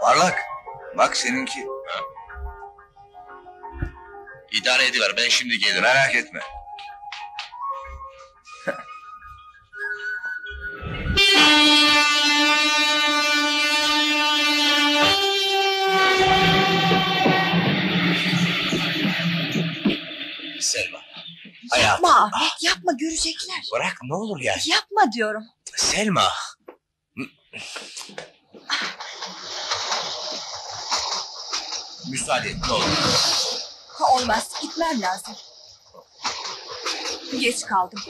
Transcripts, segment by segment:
Parlak. Bak seninki. İdare ediver ben şimdi gelirim. Merak etme. Selma. Hayatım. Yapma Ahmet yapma görecekler. Bırak ne olur ya. Yapma diyorum. Selma. Müsaade et ne olur. Olmaz gitmem lazım. Geç kaldım.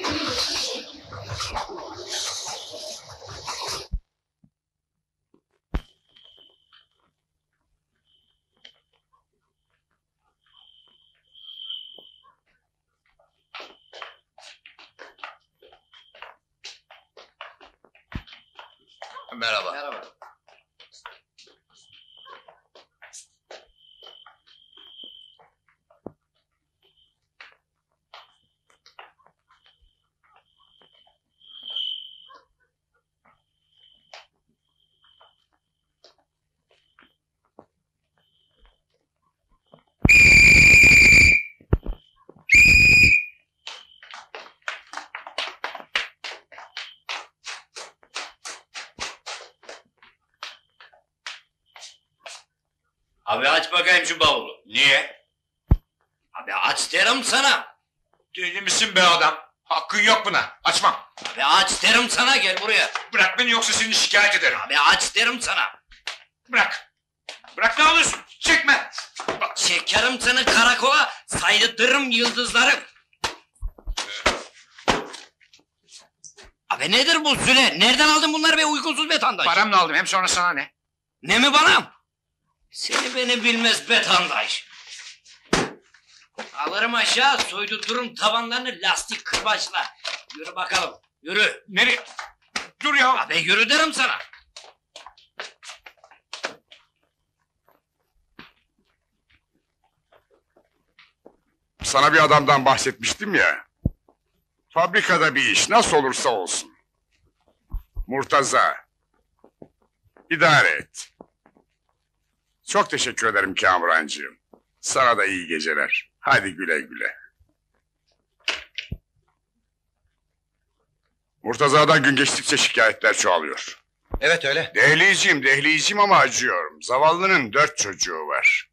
Merhaba. Merhaba. Abi aç bakayım şu bavulu. Niye? Abi aç derim sana. Deli misin be adam? Hakkın yok buna. Açmam. Abi aç derim sana gel buraya. Bırak beni yoksa seni şikayet ederim. Abi aç derim sana. Bırak. Bırak ne alıyorsun? Çekme. Çekerim seni karakola saydırırım yıldızları. Abi nedir bu süre? Nereden aldın bunları be uygunsuz vatandaş? Paramla aldım hem sonra sana ne? Ne mi bana? Seni beni bilmez vatandaş. Alırım aşağı soydururum tavanlarını lastik kırbaçla. Yürü bakalım yürü. Nereye? Dur ya. Abi yürü derim sana. Sana bir adamdan bahsetmiştim ya. Fabrikada bir iş nasıl olursa olsun. Murtaza. İdare et. Çok teşekkür ederim Kamurancığım. Sana da iyi geceler. Hadi güle güle. Murtaza'dan gün geçtikçe şikayetler çoğalıyor. Evet öyle. Dehliyciyim, dehliyciyim ama acıyorum. Zavallının dört çocuğu var.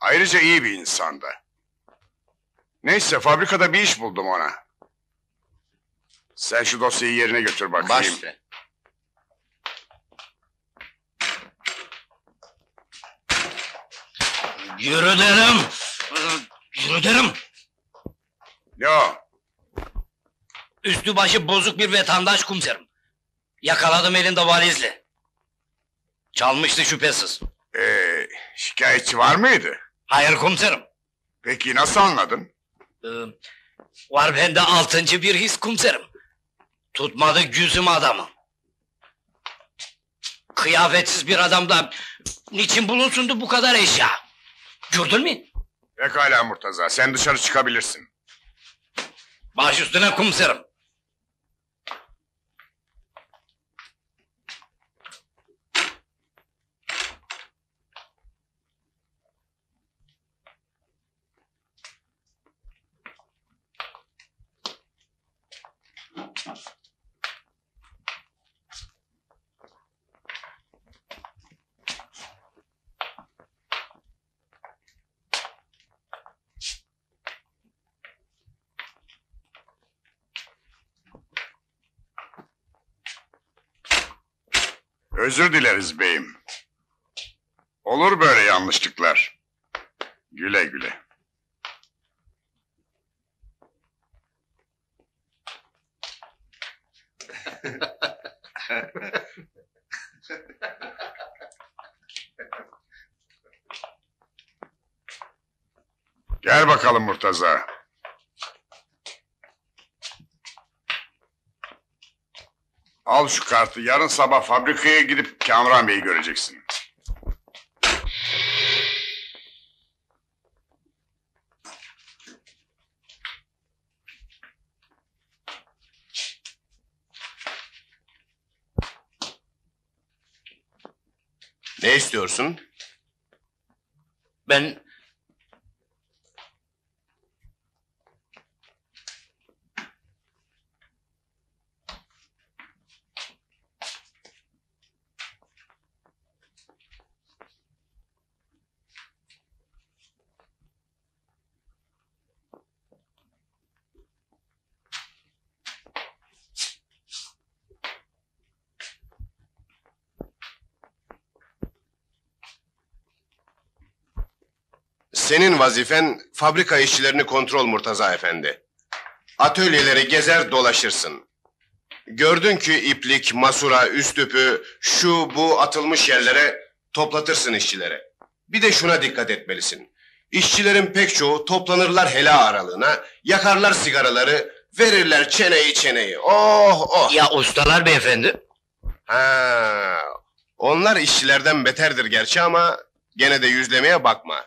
Ayrıca iyi bir insanda. Neyse fabrikada bir iş buldum ona. Sen şu dosyayı yerine götür bakayım. Baş üstüne. Yürü derim. Yürü derim. Ne o? Üstü başı bozuk bir vatandaş komiserim. Yakaladım elinde valizle. Çalmıştı şüphesiz. Ee, şikayetçi var mıydı? Hayır komiserim. Peki nasıl anladın? Ee, var bende altıncı bir his komiserim. Tutmadı gözüm adamı. Kıyafetsiz bir adamdan niçin bulunsundu bu kadar eşya? Gördün mü? Pekala Murtaza, sen dışarı çıkabilirsin. Baş üstüne komiserim. Özür dileriz beyim. Olur böyle yanlışlıklar. Güle güle. Gel bakalım Murtaza. Al şu kartı yarın sabah fabrikaya gidip Kamran Bey'i göreceksin. Ne istiyorsun? Ben Senin vazifen fabrika işçilerini kontrol Murtaza Efendi. Atölyeleri gezer dolaşırsın. Gördün ki iplik, masura, üst üpü, şu bu atılmış yerlere toplatırsın işçilere. Bir de şuna dikkat etmelisin. İşçilerin pek çoğu toplanırlar hela aralığına, yakarlar sigaraları, verirler çeneyi çeneyi. Oh oh! ya ustalar beyefendi. Ha, onlar işçilerden beterdir gerçi ama gene de yüzlemeye bakma.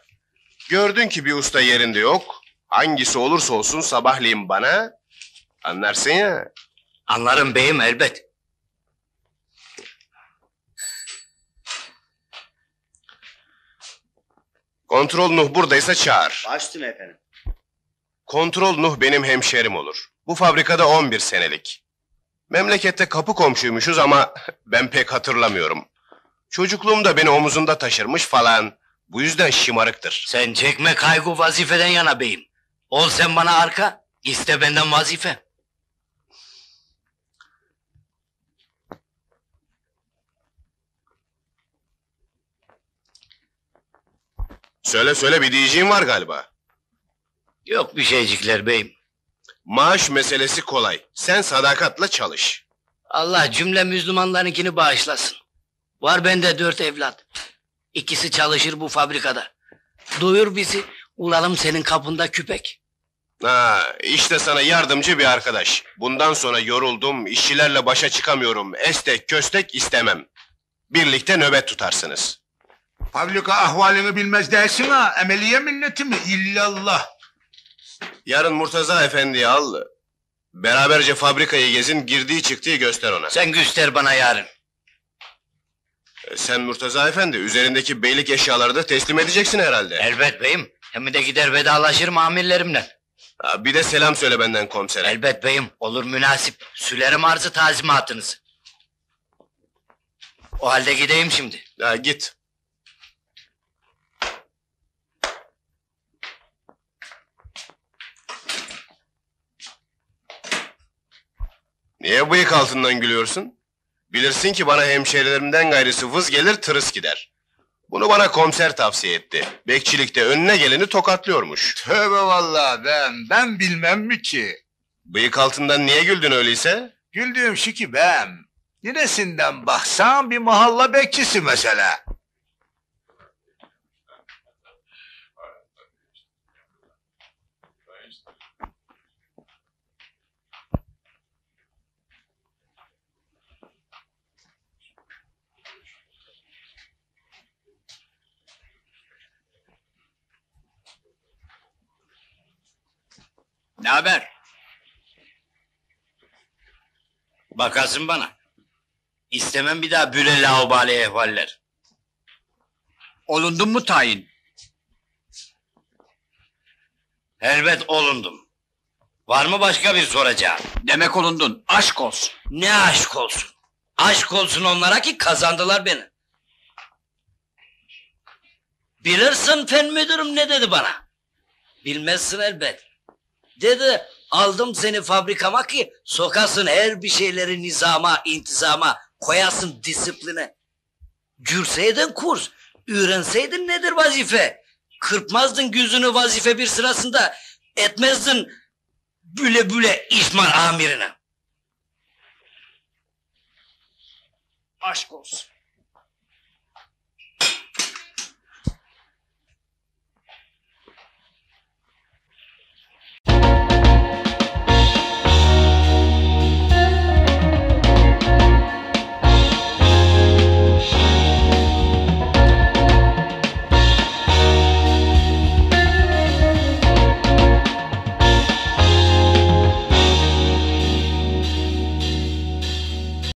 Gördün ki bir usta yerinde yok. Hangisi olursa olsun sabahleyin bana anlarsın ya. Anlarım beyim elbet. Kontrol Nuh buradaysa çağır. Açtım efendim. Kontrol Nuh benim hemşerim olur. Bu fabrikada 11 senelik. Memlekette kapı komşuymuşuz ama ben pek hatırlamıyorum. Çocukluğumda beni omuzunda taşırmış falan. Bu yüzden şımarıktır. Sen çekme kaygı vazifeden yana beyim. Ol sen bana arka, iste benden vazife. Söyle söyle bir diyeceğim var galiba. Yok bir şeycikler beyim. Maaş meselesi kolay. Sen sadakatla çalış. Allah cümle Müslümanlarınkini bağışlasın. Var bende dört evlat. İkisi çalışır bu fabrikada. Doyur bizi, ulalım senin kapında küpek. Ha, işte sana yardımcı bir arkadaş. Bundan sonra yoruldum, işçilerle başa çıkamıyorum. Estek köstek istemem. Birlikte nöbet tutarsınız. Fabrika ahvalini bilmez dersin ha. Emeliye milleti mi? İllallah. Yarın Murtaza Efendi'yi al. Beraberce fabrikayı gezin, girdiği çıktığı göster ona. Sen göster bana yarın. E, Sen Murtaza Efendi, üzerindeki beylik eşyaları da teslim edeceksin herhalde. Elbet beyim. Hem de gider vedalaşırım amirlerimle. Ha, bir de selam söyle benden komisere. Elbet beyim, olur münasip. Sülerim arzı tazimatınızı. O halde gideyim şimdi. Ha, git. Niye bıyık altından gülüyorsun? Bilirsin ki bana hemşerilerimden gayrısı vız gelir tırıs gider. Bunu bana komiser tavsiye etti. Bekçilikte önüne geleni tokatlıyormuş. Tövbe vallahi ben. Ben bilmem mi ki? Bıyık altından niye güldün öyleyse? Güldüğüm şu ki ben. Neresinden baksan bir mahalla bekçisi mesela. Ne haber? Bakasın bana. İstemem bir daha büle laubali ehvaller. Olundun mu tayin? Elbet olundum. Var mı başka bir soracağım? Demek olundun. Aşk olsun. Ne aşk olsun. Aşk olsun onlara ki kazandılar beni. Bilirsin fen müdürüm ne dedi bana? Bilmezsin elbet. Dedi aldım seni fabrikama ki sokasın her bir şeyleri nizama, intizama, koyasın disipline. Gürseydin kurs, öğrenseydin nedir vazife? Kırpmazdın gözünü vazife bir sırasında, etmezdin büle büle İsmail amirine. Aşk olsun.